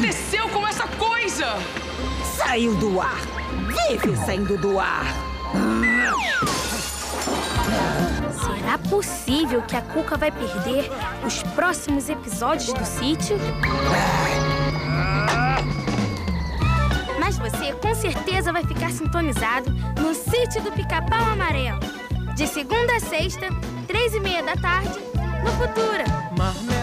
aconteceu com essa coisa? Saiu do ar. Vive saindo do ar. Será possível que a Cuca vai perder os próximos episódios do sítio? Mas você com certeza vai ficar sintonizado no sítio do Pica-Pau Amarelo. De segunda a sexta, três e meia da tarde, no Futura. Marmel.